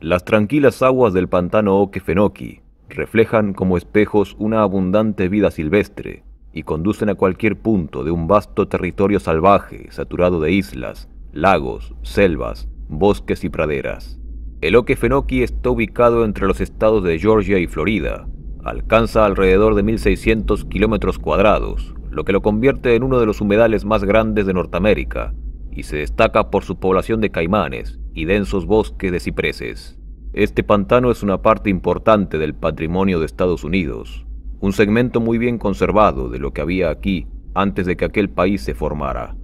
Las tranquilas aguas del pantano Okefenokee reflejan como espejos una abundante vida silvestre y conducen a cualquier punto de un vasto territorio salvaje saturado de islas, lagos, selvas, bosques y praderas. El Okefenokee está ubicado entre los estados de Georgia y Florida. Alcanza alrededor de 1.600 kilómetros cuadrados, lo que lo convierte en uno de los humedales más grandes de Norteamérica, y se destaca por su población de caimanes y densos bosques de cipreses. Este pantano es una parte importante del patrimonio de Estados Unidos, un segmento muy bien conservado de lo que había aquí antes de que aquel país se formara.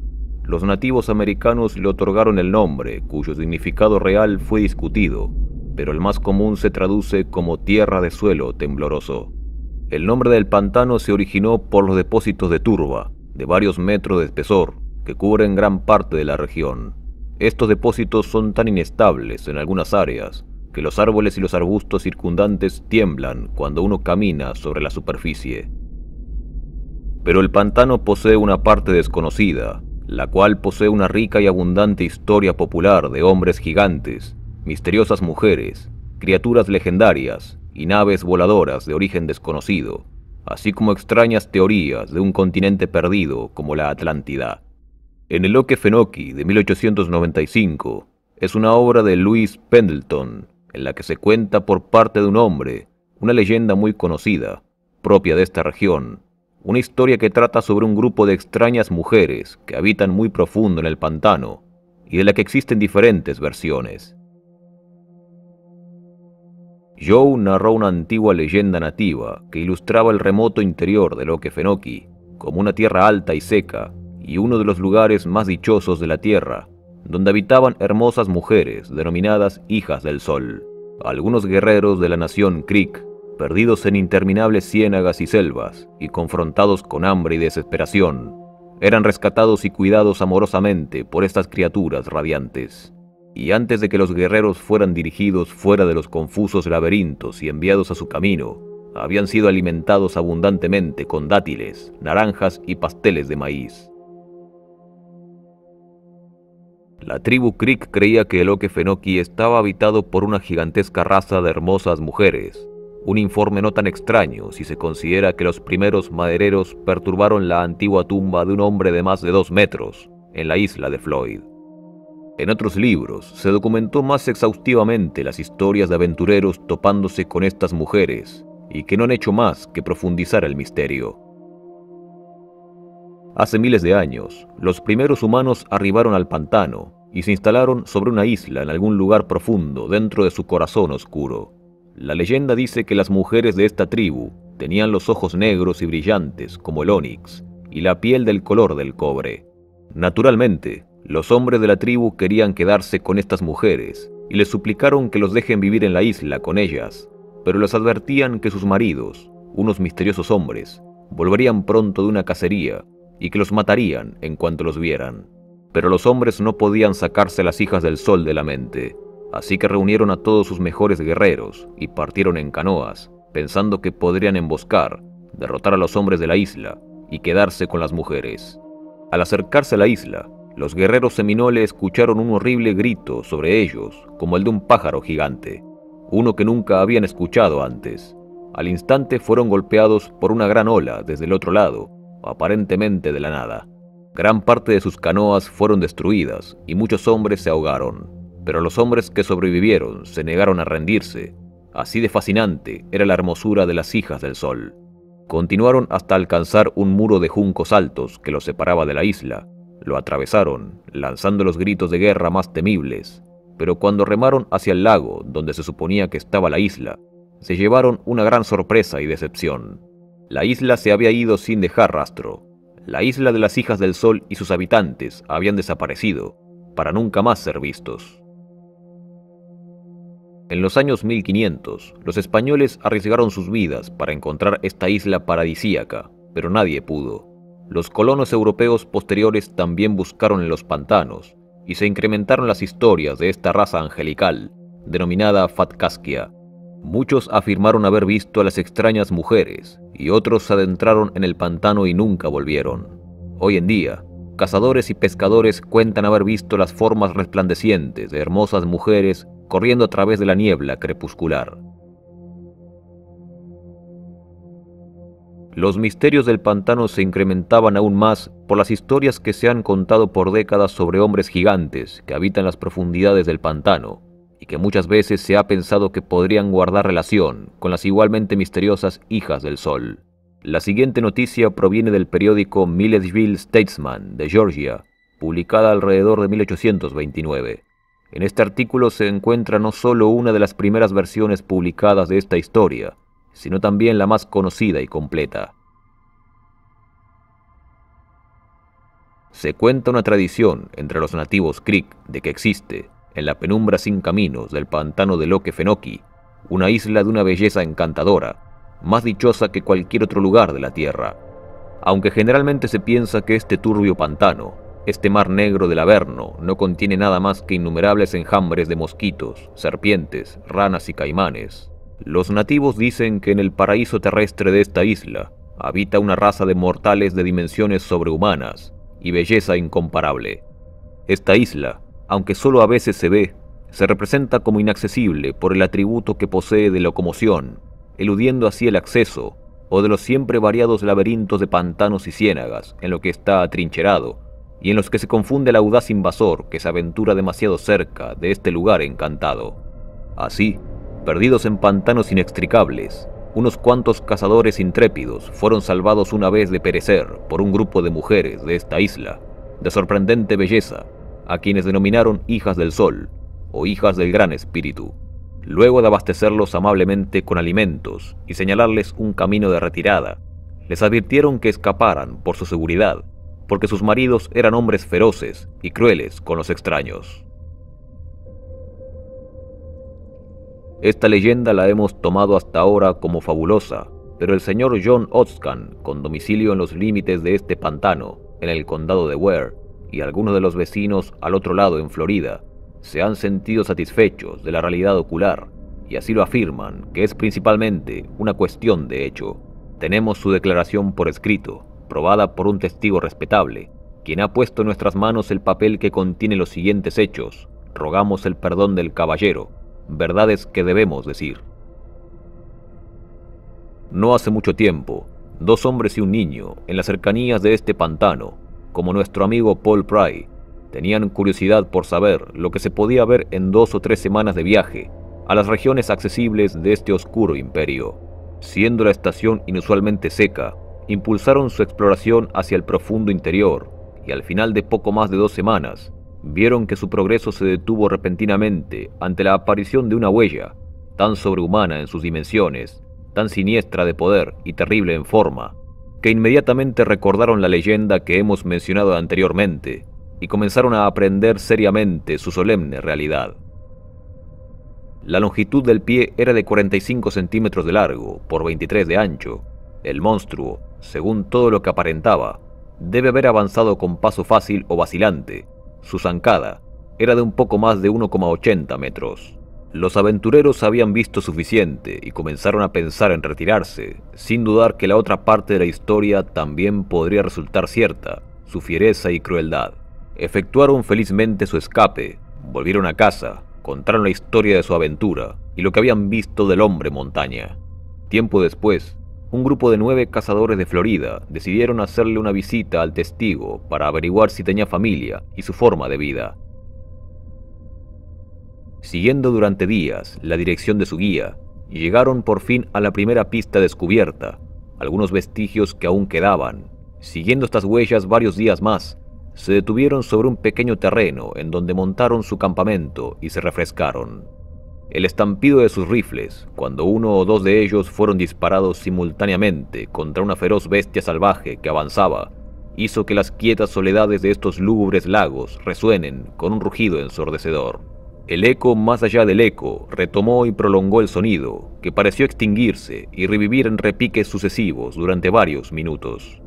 Los nativos americanos le otorgaron el nombre, cuyo significado real fue discutido, pero el más común se traduce como tierra de suelo tembloroso. El nombre del pantano se originó por los depósitos de turba, de varios metros de espesor, que cubren gran parte de la región. Estos depósitos son tan inestables en algunas áreas que los árboles y los arbustos circundantes tiemblan cuando uno camina sobre la superficie. Pero el pantano posee una parte desconocida, la cual posee una rica y abundante historia popular de hombres gigantes, misteriosas mujeres, criaturas legendarias y naves voladoras de origen desconocido, así como extrañas teorías de un continente perdido como la Atlántida. En el Okefenokee de 1895 es una obra de Louis Pendleton, en la que se cuenta por parte de un hombre una leyenda muy conocida, propia de esta región, una historia que trata sobre un grupo de extrañas mujeres que habitan muy profundo en el pantano y de la que existen diferentes versiones. Joe narró una antigua leyenda nativa que ilustraba el remoto interior del Okefenokee como una tierra alta y seca y uno de los lugares más dichosos de la tierra, donde habitaban hermosas mujeres denominadas hijas del sol. Algunos guerreros de la nación Creek, perdidos en interminables ciénagas y selvas y confrontados con hambre y desesperación, eran rescatados y cuidados amorosamente por estas criaturas radiantes. Y antes de que los guerreros fueran dirigidos fuera de los confusos laberintos y enviados a su camino, habían sido alimentados abundantemente con dátiles, naranjas y pasteles de maíz. La tribu Creek creía que el Okefenokee estaba habitado por una gigantesca raza de hermosas mujeres, un informe no tan extraño si se considera que los primeros madereros perturbaron la antigua tumba de un hombre de más de dos metros en la isla de Floyd. En otros libros se documentó más exhaustivamente las historias de aventureros topándose con estas mujeres y que no han hecho más que profundizar el misterio. Hace miles de años, los primeros humanos arribaron al pantano y se instalaron sobre una isla en algún lugar profundo dentro de su corazón oscuro. La leyenda dice que las mujeres de esta tribu tenían los ojos negros y brillantes como el onix y la piel del color del cobre. Naturalmente, los hombres de la tribu querían quedarse con estas mujeres y les suplicaron que los dejen vivir en la isla con ellas, pero les advertían que sus maridos, unos misteriosos hombres, volverían pronto de una cacería y que los matarían en cuanto los vieran. Pero los hombres no podían sacarse las hijas del sol de la mente, así que reunieron a todos sus mejores guerreros y partieron en canoas, pensando que podrían emboscar, derrotar a los hombres de la isla y quedarse con las mujeres. Al acercarse a la isla, los guerreros seminoles escucharon un horrible grito sobre ellos, como el de un pájaro gigante, uno que nunca habían escuchado antes. Al instante fueron golpeados por una gran ola desde el otro lado, aparentemente de la nada. Gran parte de sus canoas fueron destruidas y muchos hombres se ahogaron, pero los hombres que sobrevivieron se negaron a rendirse. Así de fascinante era la hermosura de las hijas del sol. Continuaron hasta alcanzar un muro de juncos altos que los separaba de la isla. Lo atravesaron, lanzando los gritos de guerra más temibles, pero cuando remaron hacia el lago donde se suponía que estaba la isla, se llevaron una gran sorpresa y decepción. La isla se había ido sin dejar rastro. La isla de las hijas del sol y sus habitantes habían desaparecido, para nunca más ser vistos. En los años 1500, los españoles arriesgaron sus vidas para encontrar esta isla paradisíaca, pero nadie pudo. Los colonos europeos posteriores también buscaron en los pantanos, y se incrementaron las historias de esta raza angelical, denominada Fatkaskia, Muchos afirmaron haber visto a las extrañas mujeres y otros se adentraron en el pantano y nunca volvieron. Hoy en día, cazadores y pescadores cuentan haber visto las formas resplandecientes de hermosas mujeres corriendo a través de la niebla crepuscular. Los misterios del pantano se incrementaban aún más por las historias que se han contado por décadas sobre hombres gigantes que habitan las profundidades del pantano y que muchas veces se ha pensado que podrían guardar relación con las igualmente misteriosas hijas del sol. La siguiente noticia proviene del periódico Milledgeville Statesman de Georgia, publicada alrededor de 1829. En este artículo se encuentra no solo una de las primeras versiones publicadas de esta historia, sino también la más conocida y completa. Se cuenta una tradición entre los nativos Creek de que existe, en la penumbra sin caminos del pantano de Loque Fenoki, una isla de una belleza encantadora, más dichosa que cualquier otro lugar de la Tierra. Aunque generalmente se piensa que este turbio pantano, este mar negro del Averno, no contiene nada más que innumerables enjambres de mosquitos, serpientes, ranas y caimanes, los nativos dicen que en el paraíso terrestre de esta isla habita una raza de mortales de dimensiones sobrehumanas y belleza incomparable. Esta isla, aunque solo a veces se ve, se representa como inaccesible por el atributo que posee de locomoción, eludiendo así el acceso, o de los siempre variados laberintos de pantanos y ciénagas en lo que está atrincherado, y en los que se confunde el audaz invasor que se aventura demasiado cerca de este lugar encantado. Así, Perdidos en pantanos inextricables, unos cuantos cazadores intrépidos fueron salvados una vez de perecer por un grupo de mujeres de esta isla, de sorprendente belleza, a quienes denominaron hijas del sol o hijas del gran espíritu. Luego de abastecerlos amablemente con alimentos y señalarles un camino de retirada, les advirtieron que escaparan por su seguridad, porque sus maridos eran hombres feroces y crueles con los extraños. Esta leyenda la hemos tomado hasta ahora como fabulosa, pero el señor John Otscan, con domicilio en los límites de este pantano, en el condado de Ware, y algunos de los vecinos al otro lado en Florida, se han sentido satisfechos de la realidad ocular, y así lo afirman, que es principalmente una cuestión de hecho. Tenemos su declaración por escrito, probada por un testigo respetable, quien ha puesto en nuestras manos el papel que contiene los siguientes hechos. Rogamos el perdón del caballero, verdades que debemos decir. No hace mucho tiempo, dos hombres y un niño, en las cercanías de este pantano, como nuestro amigo Paul Pry, tenían curiosidad por saber lo que se podía ver en dos o tres semanas de viaje a las regiones accesibles de este oscuro imperio. Siendo la estación inusualmente seca, impulsaron su exploración hacia el profundo interior y al final de poco más de dos semanas vieron que su progreso se detuvo repentinamente ante la aparición de una huella, tan sobrehumana en sus dimensiones, tan siniestra de poder y terrible en forma, que inmediatamente recordaron la leyenda que hemos mencionado anteriormente y comenzaron a aprender seriamente su solemne realidad. La longitud del pie era de 45 centímetros de largo por 23 de ancho. El monstruo, según todo lo que aparentaba, debe haber avanzado con paso fácil o vacilante, su zancada era de un poco más de 1,80 metros. Los aventureros habían visto suficiente y comenzaron a pensar en retirarse, sin dudar que la otra parte de la historia también podría resultar cierta, su fiereza y crueldad. Efectuaron felizmente su escape, volvieron a casa, contaron la historia de su aventura y lo que habían visto del hombre montaña. Tiempo después, un grupo de nueve cazadores de Florida decidieron hacerle una visita al testigo para averiguar si tenía familia y su forma de vida. Siguiendo durante días la dirección de su guía, llegaron por fin a la primera pista descubierta, algunos vestigios que aún quedaban. Siguiendo estas huellas varios días más, se detuvieron sobre un pequeño terreno en donde montaron su campamento y se refrescaron. El estampido de sus rifles, cuando uno o dos de ellos fueron disparados simultáneamente contra una feroz bestia salvaje que avanzaba, hizo que las quietas soledades de estos lúgubres lagos resuenen con un rugido ensordecedor. El eco más allá del eco retomó y prolongó el sonido, que pareció extinguirse y revivir en repiques sucesivos durante varios minutos.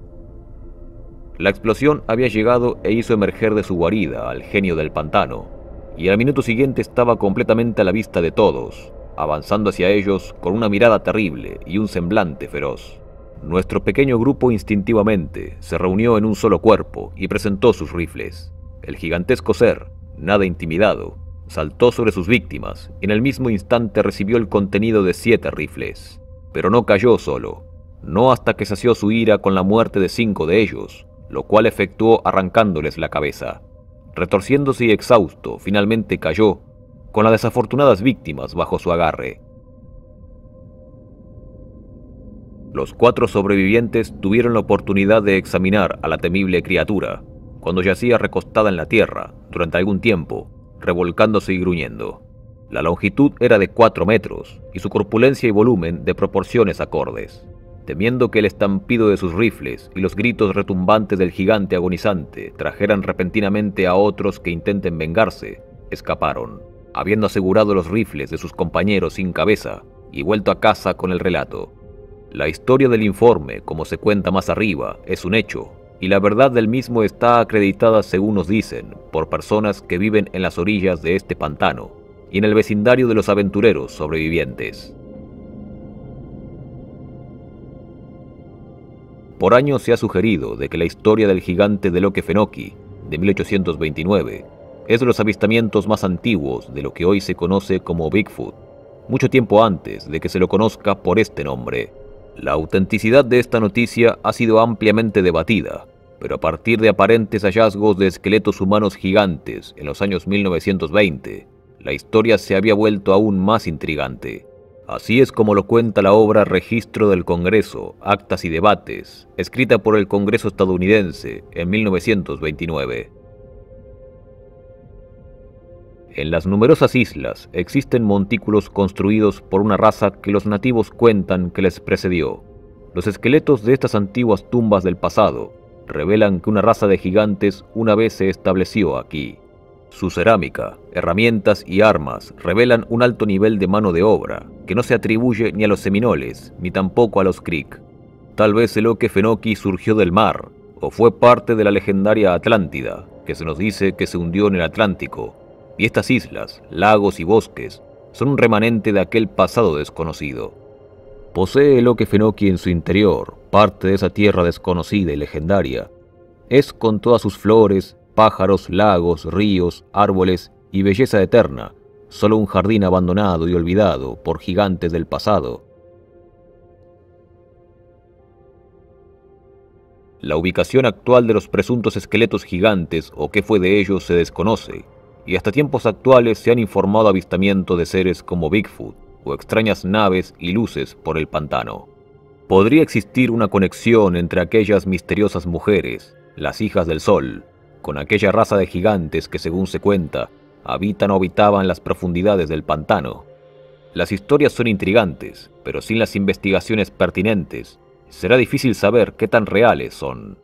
La explosión había llegado e hizo emerger de su guarida al genio del pantano, y al minuto siguiente estaba completamente a la vista de todos, avanzando hacia ellos con una mirada terrible y un semblante feroz. Nuestro pequeño grupo instintivamente se reunió en un solo cuerpo y presentó sus rifles. El gigantesco ser, nada intimidado, saltó sobre sus víctimas y en el mismo instante recibió el contenido de siete rifles. Pero no cayó solo, no hasta que sació su ira con la muerte de cinco de ellos, lo cual efectuó arrancándoles la cabeza. Retorciéndose y exhausto, finalmente cayó, con las desafortunadas víctimas bajo su agarre. Los cuatro sobrevivientes tuvieron la oportunidad de examinar a la temible criatura, cuando yacía recostada en la tierra durante algún tiempo, revolcándose y gruñendo. La longitud era de cuatro metros y su corpulencia y volumen de proporciones acordes. Temiendo que el estampido de sus rifles y los gritos retumbantes del gigante agonizante trajeran repentinamente a otros que intenten vengarse, escaparon, habiendo asegurado los rifles de sus compañeros sin cabeza y vuelto a casa con el relato. La historia del informe, como se cuenta más arriba, es un hecho, y la verdad del mismo está acreditada, según nos dicen, por personas que viven en las orillas de este pantano y en el vecindario de los aventureros sobrevivientes. Por años se ha sugerido de que la historia del gigante de Loque Fenoki, de 1829, es de los avistamientos más antiguos de lo que hoy se conoce como Bigfoot, mucho tiempo antes de que se lo conozca por este nombre. La autenticidad de esta noticia ha sido ampliamente debatida, pero a partir de aparentes hallazgos de esqueletos humanos gigantes en los años 1920, la historia se había vuelto aún más intrigante. Así es como lo cuenta la obra Registro del Congreso, Actas y Debates, escrita por el Congreso estadounidense en 1929. En las numerosas islas existen montículos construidos por una raza que los nativos cuentan que les precedió. Los esqueletos de estas antiguas tumbas del pasado revelan que una raza de gigantes una vez se estableció aquí. Su cerámica, herramientas y armas revelan un alto nivel de mano de obra, que no se atribuye ni a los seminoles, ni tampoco a los Creek. Tal vez el Oque Fenoki surgió del mar, o fue parte de la legendaria Atlántida, que se nos dice que se hundió en el Atlántico, y estas islas, lagos y bosques son un remanente de aquel pasado desconocido. Posee el Oque Fenoki en su interior, parte de esa tierra desconocida y legendaria. Es con todas sus flores, pájaros, lagos, ríos, árboles y belleza eterna, solo un jardín abandonado y olvidado por gigantes del pasado. La ubicación actual de los presuntos esqueletos gigantes o qué fue de ellos se desconoce, y hasta tiempos actuales se han informado avistamientos de seres como Bigfoot o extrañas naves y luces por el pantano. Podría existir una conexión entre aquellas misteriosas mujeres, las hijas del sol, con aquella raza de gigantes que según se cuenta, habitan o habitaban las profundidades del pantano. Las historias son intrigantes, pero sin las investigaciones pertinentes, será difícil saber qué tan reales son.